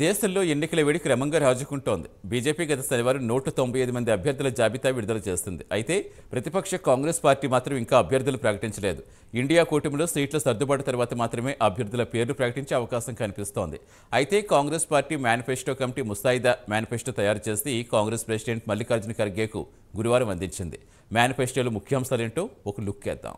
దేశంలో ఎన్నికల వేడి క్రమంగా రాజుకుంటోంది. బీజేపీ గత శనివారం నూట తొంభై ఐదు మంది అభ్యర్థుల జాబితా విడుదల చేస్తుంది. అయితే ప్రతిపక్ష కాంగ్రెస్ పార్టీ మాత్రం ఇంకా అభ్యర్థులు ప్రకటించలేదు. ఇండియా కూటమిలో సీట్ల సర్దుబాటు తర్వాత మాత్రమే అభ్యర్థుల పేర్లు ప్రకటించే అవకాశం కనిపిస్తోంది. అయితే కాంగ్రెస్ పార్టీ మేనిఫెస్టో కమిటీ ముస్తాయిదా మేనిఫెస్టో తయారు చేసి కాంగ్రెస్ ప్రెసిడెంట్ మల్లికార్జున ఖర్గేకు గురువారం అందించింది. మేనిఫెస్టోలో ముఖ్యాంశాలేంటో ఒక లుక్ వేద్దాం.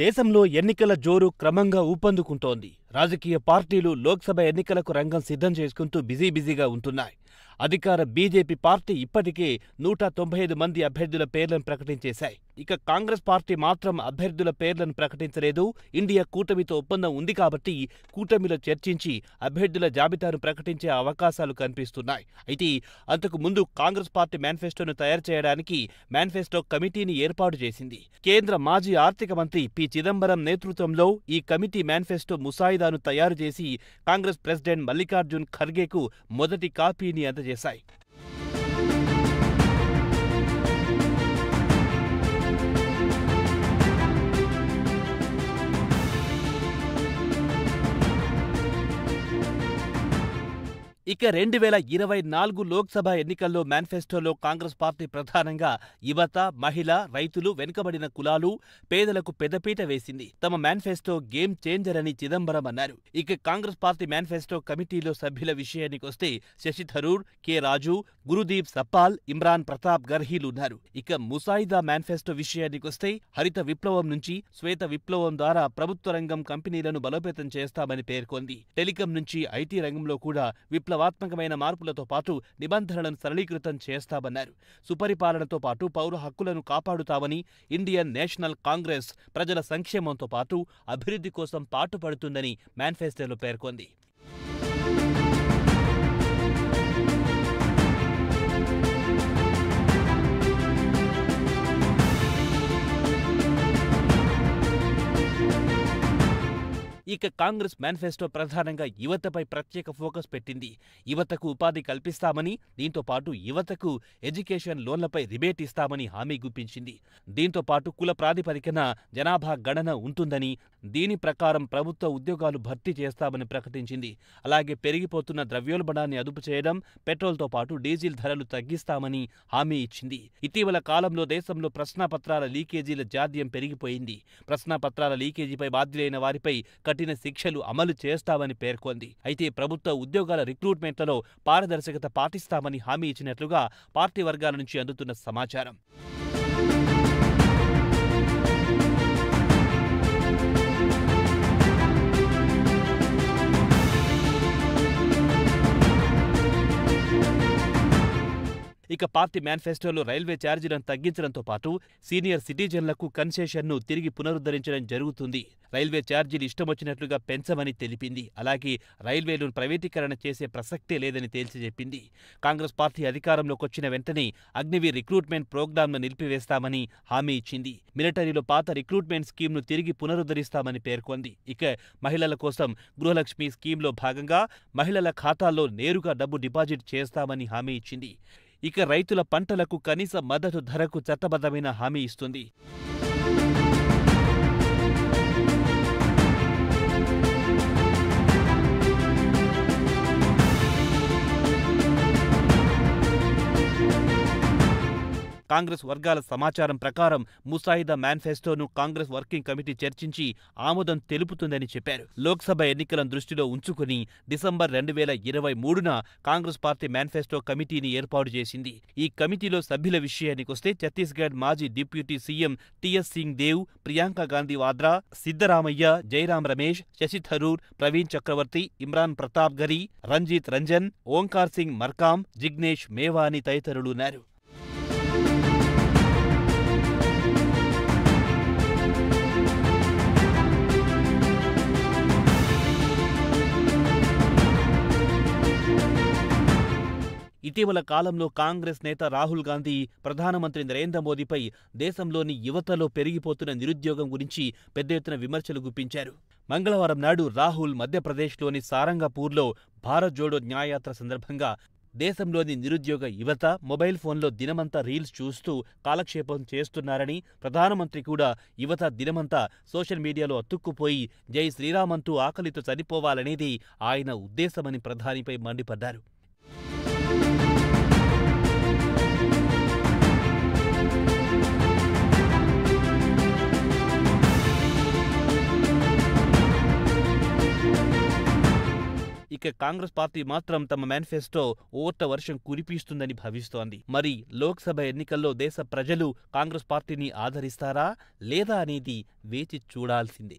దేశంలో ఎన్నికల జోరు క్రమంగా ఊపందుకుంటోంది. రాజకీయ పార్టీలు లోక్సభ ఎన్నికలకు రంగం సిద్ధం చేసుకుంటూ బిజీ బిజీగా ఉంటున్నాయి. అధికార బీజేపీ పార్టీ ఇప్పటికే నూట తొంభై ఐదు మంది అభ్యర్థుల పేర్లను ప్రకటించేశాయి. ఇక కాంగ్రెస్ పార్టీ మాత్రం అభ్యర్థుల పేర్లను ప్రకటించలేదు. ఇండియా కూటమితో ఒప్పందం ఉంది కాబట్టి కూటమిలో చర్చించి అభ్యర్థుల జాబితాను ప్రకటించే అవకాశాలు కనిపిస్తున్నాయి. అయితే అంతకు ముందు కాంగ్రెస్ పార్టీ మేనిఫెస్టోను తయారు చేయడానికి మేనిఫెస్టో కమిటీని ఏర్పాటు చేసింది. కేంద్ర మాజీ ఆర్థిక మంత్రి పి. చిదంబరం నేతృత్వంలో ఈ కమిటీ మేనిఫెస్టో ముసాయిదాను తయారు చేసి కాంగ్రెస్ ప్రెసిడెంట్ మల్లికార్జున్ ఖర్గేకు మొదటి కాపీని అందజేశాయి. ఇక రెండు వేల ఇరవై నాలుగు లోక్సభ ఎన్నికల్లో మేనిఫెస్టోలో కాంగ్రెస్ పార్టీ ప్రధానంగా యువత మహిళ రైతులు వెనుకబడిన కులాలు పేదలకు పెద్దపీట వేసింది. తమ మేనిఫెస్టో గేమ్ చేంజర్ అని చిదంబరం అన్నారు. ఇక కాంగ్రెస్ పార్టీ మేనిఫెస్టో కమిటీలో సభ్యుల విషయానికొస్తే శశి థరూర్ కె రాజు గురుదీప్ సప్పాల్ ఇమ్రాన్ ప్రతాప్ గర్హీలు ఉన్నారు. ఇక ముసాయిదా మేనిఫెస్టో విషయానికొస్తే హరిత విప్లవం నుంచి శ్వేత విప్లవం ద్వారా ప్రభుత్వ రంగం కంపెనీలను బలోపేతం చేస్తామని పేర్కొంది. టెలికం నుంచి ఐటీ రంగంలో కూడా విప్లవాత్మకమైన మార్పులతో పాటు నిబంధనలను సరళీకృతం చేస్తామన్నారు. సుపరిపాలనతో పాటు పౌర హక్కులను కాపాడుతామని ఇండియన్ నేషనల్ కాంగ్రెస్ ప్రజల సంక్షేమంతో పాటు అభివృద్ధి కోసం పాటుపడుతుందని మేనిఫెస్టోలో పేర్కొంది. ఇక కాంగ్రెస్ మేనిఫెస్టో ప్రధానంగా యువతపై ప్రత్యేక ఫోకస్ పెట్టింది. యువతకు ఉపాధి కల్పిస్తామని దీంతో పాటు యువతకు ఎడ్యుకేషన్ లోన్లపై రిబేట్ ఇస్తామని హామీ గుప్పించింది. దీంతో పాటు కుల ప్రాతిపదికన జనాభా గణన ఉంటుందని దీని ప్రకారం ప్రభుత్వ ఉద్యోగాలు భర్తీ చేస్తామని ప్రకటించింది. అలాగే పెరిగిపోతున్న ద్రవ్యోల్బణాన్ని అదుపు చేయడం పెట్రోల్తో పాటు డీజిల్ ధరలు తగ్గిస్తామని హామీ ఇచ్చింది. ఇటీవల కాలంలో దేశంలో ప్రశ్నాపత్రాల లీకేజీల జాడ్యం పెరిగిపోయింది. ప్రశ్నాపత్రాల లీకేజీపై బాధ్యులైన వారిపై కఠిన శిక్షలు అమలు చేస్తామని పేర్కొంది. అయితే ప్రభుత్వ ఉద్యోగాల రిక్రూట్మెంట్లలో పారదర్శకత పాటిస్తామని హామీ ఇచ్చినట్లుగా పార్టీ వర్గాల నుంచి అందుతున్న సమాచారం. ఇక పార్టీ మేనిఫెస్టోలో రైల్వే ఛార్జీలను తగ్గించడంతో పాటు సీనియర్ సిటిజన్లకు కన్సెషన్ను తిరిగి పునరుద్ధరించడం జరుగుతుంది. రైల్వే ఛార్జీలు ఇష్టమొచ్చినట్లుగా పెంచమని తెలిపింది. అలాగే రైల్వేలను ప్రైవేటీకరణ చేసే ప్రసక్తే లేదని తేల్చి చెప్పింది. కాంగ్రెస్ పార్టీ అధికారంలోకి వచ్చిన వెంటనే అగ్నివీర్ రిక్రూట్మెంట్ ప్రోగ్రాంను నిలిపివేస్తామని హామీ ఇచ్చింది. మిలిటరీలో పాత రిక్రూట్మెంట్ స్కీమ్ను తిరిగి పునరుద్ధరిస్తామని పేర్కొంది. ఇక మహిళల కోసం గృహలక్ష్మి స్కీమ్లో భాగంగా మహిళల ఖాతాల్లో నేరుగా డబ్బు డిపాజిట్ చేస్తామని హామీ ఇచ్చింది. ఇక రైతుల పంటలకు కనీస మద్దతు ధరకు చట్టబద్ధమైన హామీ ఇస్తుంది. కాంగ్రెస్ వర్గాల సమాచారం ప్రకారం ముసాయిదా మేనిఫెస్టోను కాంగ్రెస్ వర్కింగ్ కమిటీ చర్చించి ఆమోదం తెలుపుతుందని చెప్పారు. లోక్సభ ఎన్నికలను దృష్టిలో ఉంచుకుని డిసెంబర్ రెండు వేల ఇరవై మూడున కాంగ్రెస్ పార్టీ మేనిఫెస్టో కమిటీని ఏర్పాటు చేసింది. ఈ కమిటీలో సభ్యుల విషయానికొస్తే ఛత్తీస్గఢ్ మాజీ deputy CM TS Singh Deo Priyanka Gandhi Vadra Siddaramaiah Jairam Ramesh Shashi Tharoor Praveen Chakravarty Imran Pratap Garhi Ranjith Ranjan Omkar Singh మర్కాం Jignesh Mevani తదితరులున్నారు. ఇటీవల కాలంలో కాంగ్రెస్ నేత రాహుల్ గాంధీ ప్రధానమంత్రి నరేంద్ర మోదీపై దేశంలోని యువతలో పెరిగిపోతున్న నిరుద్యోగం గురించి పెద్ద ఎత్తున విమర్శలు గుప్పించారు. మంగళవారం నాడు రాహుల్ మధ్యప్రదేశ్లోని సారంగపూర్లో భారత్ జోడో న్యాయయాత్ర సందర్భంగా దేశంలోని నిరుద్యోగ యువత మొబైల్ ఫోన్లో దినమంతా రీల్స్ చూస్తూ కాలక్షేపం చేస్తున్నారని ప్రధానమంత్రి కూడా యువత దినమంతా సోషల్ మీడియాలో అతుక్కుపోయి జై శ్రీరామంటూ ఆకలితో చనిపోవాలనేది ఆయన ఉద్దేశమని ప్రధానిపై మండిపడ్డారు. ఇక కాంగ్రెస్ పార్టీ మాత్రం తమ మేనిఫెస్టో ఓట్ల వర్షం కురిపిస్తుందని భావిస్తోంది. మరి లోక్సభ ఎన్నికల్లో దేశ ప్రజలు కాంగ్రెస్ పార్టీని ఆదరిస్తారా లేదా అనేది వేచి చూడాల్సిందే.